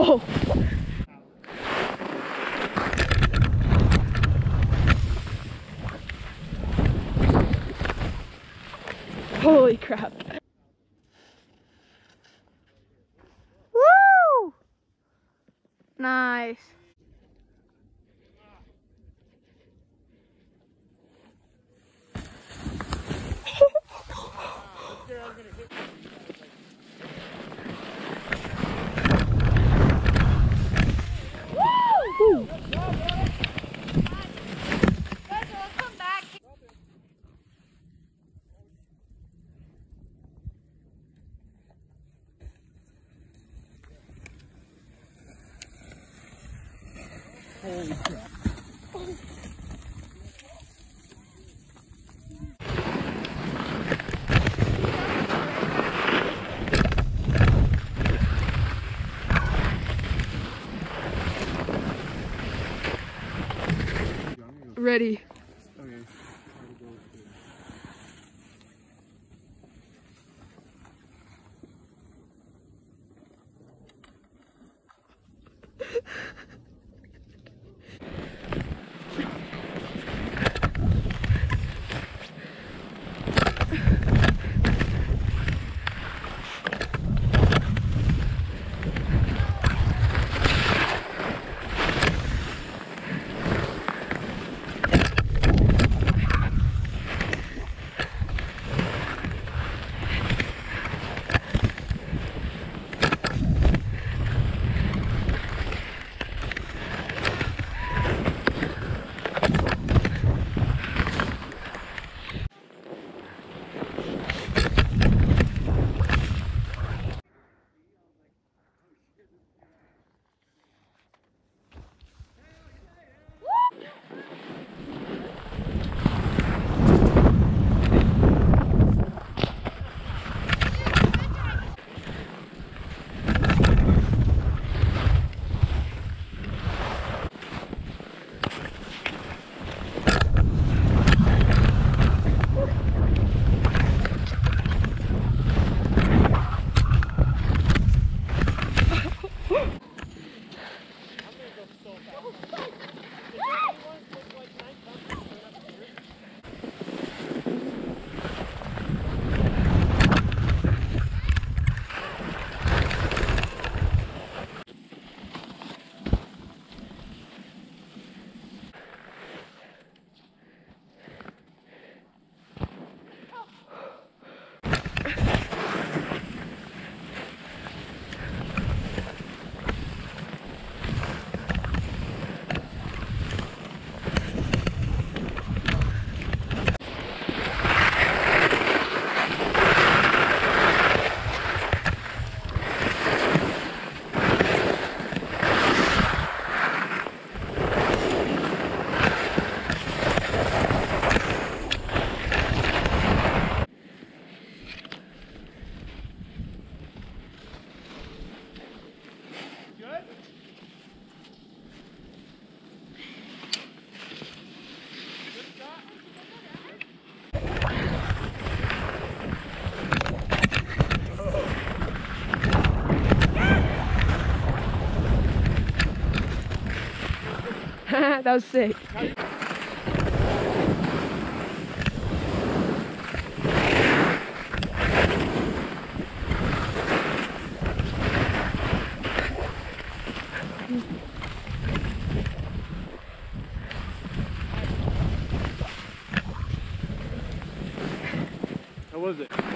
Holy crap. Woo! Nice. Woo! Ready. Okay. that was sick. How was it?